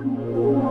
Oh.